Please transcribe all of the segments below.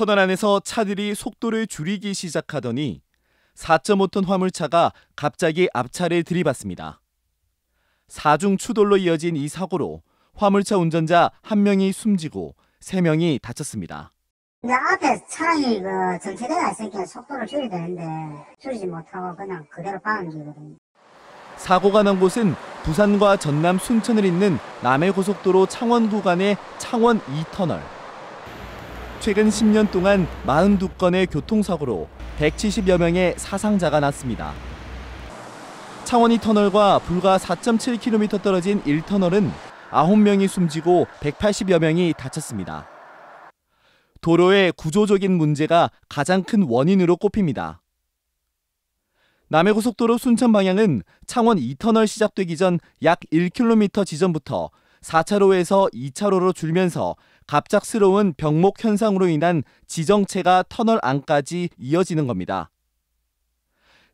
터널 안에서 차들이 속도를 줄이기 시작하더니 4.5톤 화물차가 갑자기 앞차를 들이받습니다. 사중 추돌로 이어진 이 사고로 화물차 운전자 1명이 숨지고 3명이 다쳤습니다. 근데 앞에 차량이 그 정체대가 있으니까 속도를 줄여야 되는데 줄이지 못하고 그냥 그대로 방한기거든요. 사고가 난 곳은 부산과 전남 순천을 잇는 남해고속도로 창원 구간의 창원 2터널. 최근 10년 동안 42건의 교통사고로 170여 명의 사상자가 났습니다. 창원 2터널과 불과 4.7km 떨어진 1터널은 9명이 숨지고 180여 명이 다쳤습니다. 도로의 구조적인 문제가 가장 큰 원인으로 꼽힙니다. 남해고속도로 순천 방향은 창원 2터널 시작되기 전 약 1km 지점부터 4차로에서 2차로로 줄면서 갑작스러운 병목 현상으로 인한 지정체가 터널 안까지 이어지는 겁니다.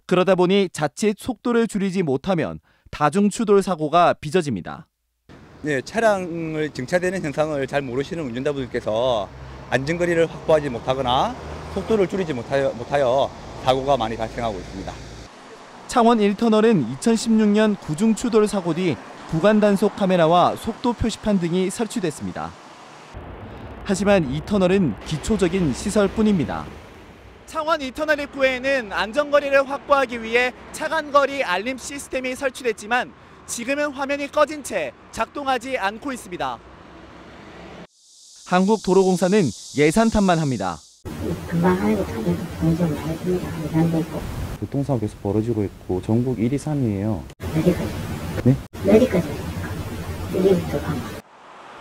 그러다 보니 자칫 속도를 줄이지 못하면 다중 추돌 사고가 빚어집니다. 네, 차량을 정차되는 현상을 잘 모르시는 운전자분들께서 안전거리를 확보하지 못하거나 속도를 줄이지 못하여, 못하여 사고가 많이 발생하고 있습니다. 창원 1터널은 2016년 구중 추돌 사고 뒤 구간 단속 카메라와 속도 표시판 등이 설치됐습니다. 하지만 이 터널은 기초적인 시설뿐입니다. 창원 2터널 입구에는 안전거리를 확보하기 위해 차간거리 알림 시스템이 설치됐지만 지금은 화면이 꺼진 채 작동하지 않고 있습니다. 한국도로공사는 예산탄만 합니다. 금방 하는 거 타면 돈이 좀 많이 듭니다. 예산도 있고 교통사고 계속 벌어지고 있고 전국 1위, 3위예요. 어디까지? 네? 어디까지? 여기부터 가면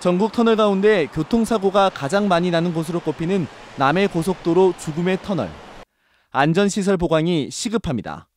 전국 터널 가운데 교통사고가 가장 많이 나는 곳으로 꼽히는 남해 고속도로 죽음의 터널. 안전시설 보강이 시급합니다.